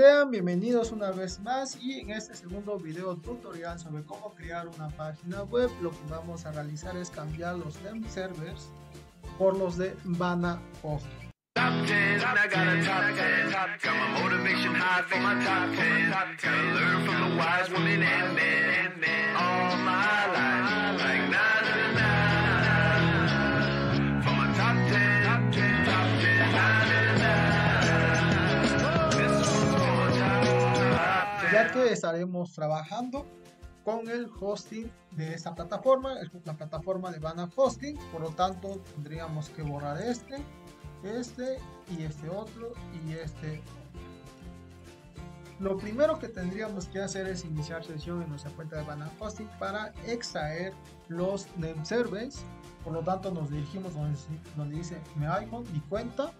Sean bienvenidos una vez más y en este segundo video tutorial sobre cómo crear una página web lo que vamos a realizar es cambiar los name servers por los de Vana Hosting. Ya que estaremos trabajando con el hosting de esta plataforma, la plataforma de Vana Hosting, por lo tanto tendríamos que borrar este, este y este otro y este lo primero que tendríamos que hacer es iniciar sesión en nuestra cuenta de Vana Hosting para extraer los name servers. Por lo tanto, nos dirigimos donde, donde dice mi iPhone, mi cuenta.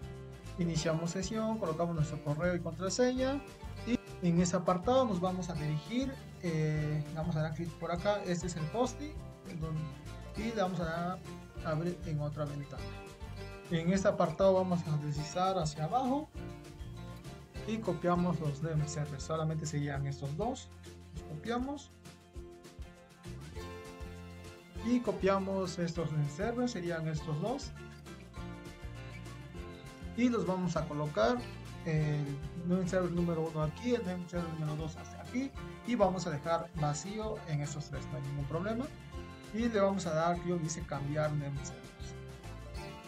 Iniciamos sesión, colocamos nuestro correo y contraseña en ese apartado nos vamos a dirigir, eh, vamos a dar clic por acá, este es el hosting y le vamos a abrir en otra ventana. En este apartado vamos a deslizar hacia abajo y copiamos los servers, solamente serían estos dos, los copiamos. Y copiamos estos name servers, serían estos dos. Y los vamos a colocar el name server número 1 aquí, el name server número 2 hasta aquí y vamos a dejar vacío en estos tres, no hay ningún problema. Y le vamos a dar clic dice cambiar name servers.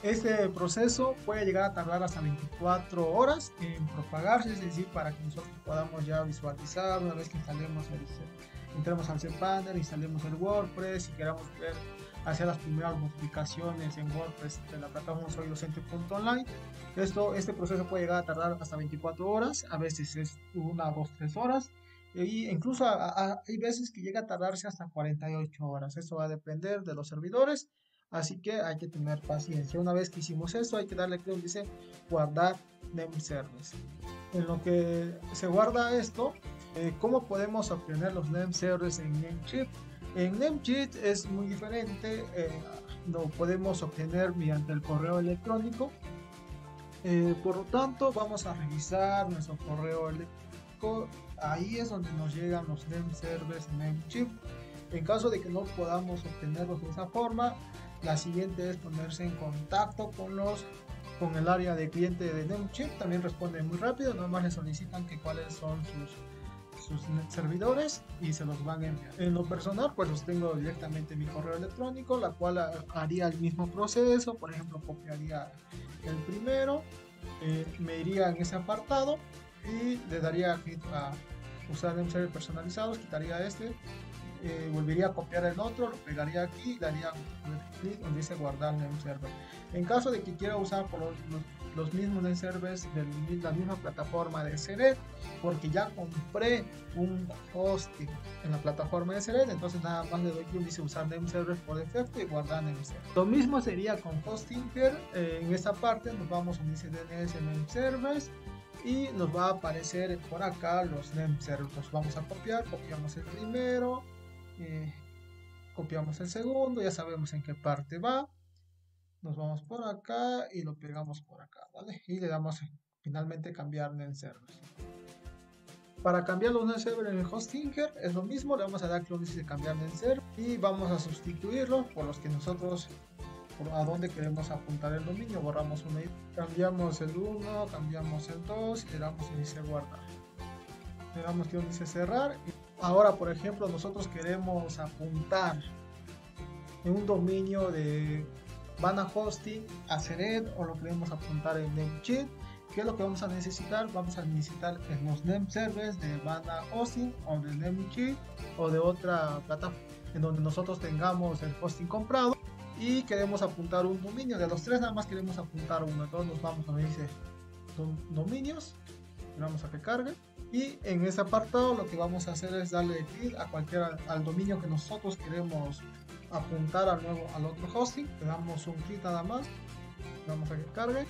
Este proceso puede llegar a tardar hasta 24 horas en propagarse, es decir, para que nosotros podamos ya visualizar una vez que instalemos el, entremos al cPanel, instalemos el WordPress y queramos ver hacer las primeras modificaciones en WordPress de la plataforma soydocente.online. Esto, este proceso puede llegar a tardar hasta 24 horas, a veces es una, dos, tres horas, y incluso hay veces que llega a tardarse hasta 48 horas. Esto va a depender de los servidores, así que hay que tener paciencia. Una vez que hicimos esto, hay que darle clic dice guardar name service. En lo que se guarda esto, eh, ¿cómo podemos obtener los name servers en Namecheap? En Namecheap es muy diferente, eh, lo podemos obtener mediante el correo electrónico. Eh, por lo tanto, vamos a revisar nuestro correo electrónico. Ahí es donde nos llegan los name servers Namecheap. En caso de que no podamos obtenerlos de esa forma, la siguiente es ponerse en contacto con los con el área de cliente de Namecheap. También responde muy rápido, nomás le solicitan que cuáles son sus sus servidores y se los van a enviar. En lo personal, pues los tengo directamente en mi correo electrónico, la cual haría el mismo proceso. Por ejemplo, copiaría el primero, eh, me iría en ese apartado y le daría clic a usar server personalizados, quitaría este, eh, volvería a copiar el otro, lo pegaría aquí y daría clic donde dice guardar en server. En caso de que quiera usar por los, los, mismos name servers de la misma plataforma de Seret, porque ya compré un hosting en la plataforma de Seret, entonces nada más le doy clic dice usar name server por defecto y guardar name server. Lo mismo sería con Hostinger, eh, en esta parte nos vamos a dice DNS name servers y nos va a aparecer por acá los name servers. Los vamos a copiar, copiamos el primero, eh, copiamos el segundo, ya sabemos en qué parte va. Nos vamos por acá y lo pegamos por acá, ¿vale? Y le damos finalmente cambiar en server. Para cambiar los server en el Hostinger es lo mismo, le vamos a dar clic de cambiar en server y vamos a sustituirlo por los que nosotros a dónde queremos apuntar el dominio. Borramos uno y cambiamos el 1, cambiamos el 2 y le damos inicio guardar. Le damos clic dice cerrar. Ahora, por ejemplo, nosotros queremos apuntar en un dominio de Vana Hosting a Sered o lo queremos apuntar en Namecheap. ¿Qué es lo que vamos a necesitar? Vamos a necesitar los name servers de Vana Hosting o de Namecheap o de otra plataforma en donde nosotros tengamos el hosting comprado y queremos apuntar un dominio. De los tres nada más queremos apuntar uno. Entonces nos vamos a dice dominios, vamos a que cargue y en ese apartado lo que vamos a hacer es darle clic a cualquier al dominio que nosotros queremos apuntar al nuevo al otro hosting. Le damos un clic nada más. Vamos a que cargue.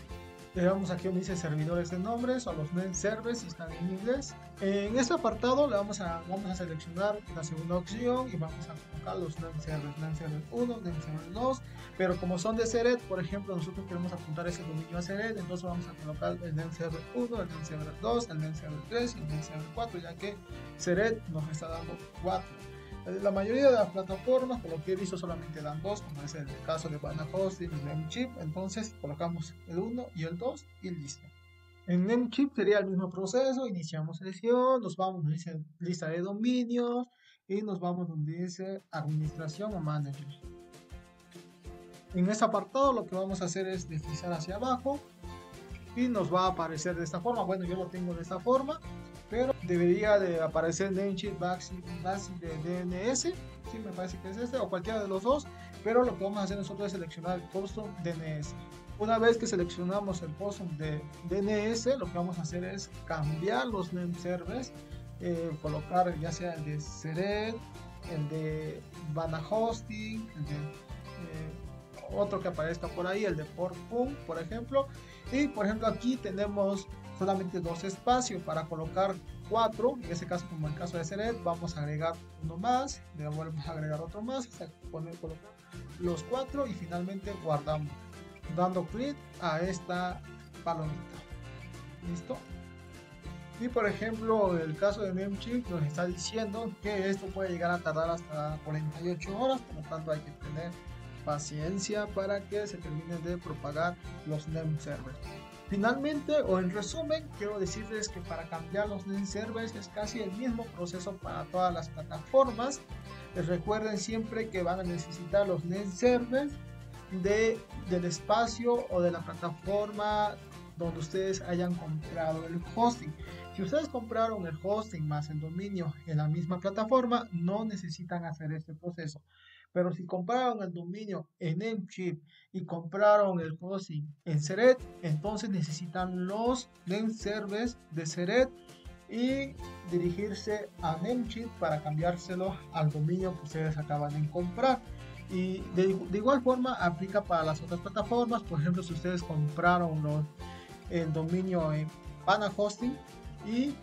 Le damos aquí donde dice servidores de nombres. O los name servers si están en inglés. En este apartado le vamos a, vamos a seleccionar la segunda opción y vamos a colocar los name servers, name server 1, name server 2, pero como son de Seret, por ejemplo, nosotros queremos apuntar ese dominio a Seret, entonces vamos a colocar el name server 1, el name server 2, el name server 3 y el name server 4, ya que Seret nos está dando 4. La mayoría de las plataformas, por lo que he visto, solamente dan dos, como es el caso de Bana Hosting y Namecheap. Entonces colocamos el 1 y el 2 y listo. En Namecheap sería el mismo proceso, iniciamos sesión, nos vamos donde dice lista de dominios y nos vamos donde dice administración o manager. En este apartado lo que vamos a hacer es deslizar hacia abajo y nos va a aparecer de esta forma. Bueno, yo lo tengo de esta forma pero debería de aparecer Namecheap Basic de DNS, sí me parece que es este, o cualquiera de los dos, pero lo que vamos a hacer nosotros es seleccionar el custom DNS. Una vez que seleccionamos el custom de DNS, lo que vamos a hacer es cambiar los name servers, eh, colocar ya sea el de Seret, el de Bana Hosting, el de eh, otro que aparezca por ahí, el de Port.pum, por ejemplo. Y por ejemplo aquí tenemos solamente dos espacios para colocar cuatro, en este caso como en el caso de Seret, vamos a agregar uno más, le volvemos a agregar otro más, poner, colocar los cuatro y finalmente guardamos, dando clic a esta palomita. ¿Listo? Y por ejemplo, el caso de Namecheap nos está diciendo que esto puede llegar a tardar hasta 48 horas, por lo tanto hay que tener paciencia para que se termine de propagar los name servers. Finalmente, o en resumen, quiero decirles que para cambiar los name servers es casi el mismo proceso para todas las plataformas. Recuerden siempre que van a necesitar los name servers de, del espacio o de la plataforma donde ustedes hayan comprado el hosting. Si ustedes compraron el hosting más el dominio en la misma plataforma, no necesitan hacer este proceso. Pero si compraron el dominio en Namecheap y compraron el hosting en Seret, entonces necesitan los name servers de Seret y dirigirse a Namecheap para cambiárselo al dominio que ustedes acaban de comprar. Y de, igual forma aplica para las otras plataformas. Por ejemplo, si ustedes compraron el dominio en Pana Hosting y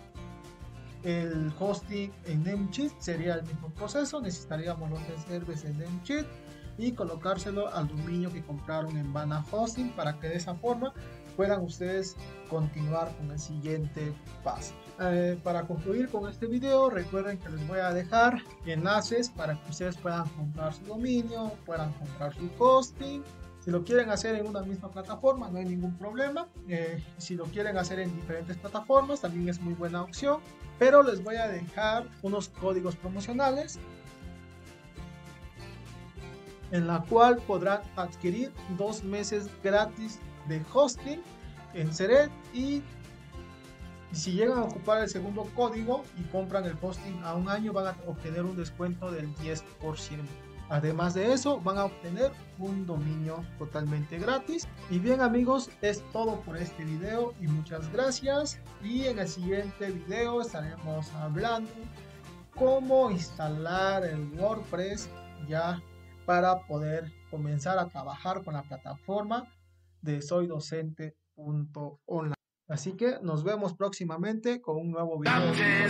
el hosting en Namecheap sería el mismo proceso, necesitaríamos los servers en Namecheap y colocárselo al dominio que compraron en Bana Hosting para que de esa forma puedan ustedes continuar con el siguiente paso. Eh, para concluir con este video, recuerden que les voy a dejar enlaces para que ustedes puedan comprar su dominio, puedan comprar su hosting si lo quieren hacer en una misma plataforma, no hay ningún problema. Eh, si lo quieren hacer en diferentes plataformas, también es muy buena opción. Pero les voy a dejar unos códigos promocionales en la cual podrán adquirir dos meses gratis de hosting en Seret y si llegan a ocupar el segundo código y compran el hosting a un año van a obtener un descuento del 10%. Además de eso, van a obtener un dominio totalmente gratis. Y bien amigos, es todo por este video y muchas gracias. Y en el siguiente video estaremos hablando cómo instalar el WordPress ya para poder comenzar a trabajar con la plataforma de soydocente.online. Así que nos vemos próximamente con un nuevo video. De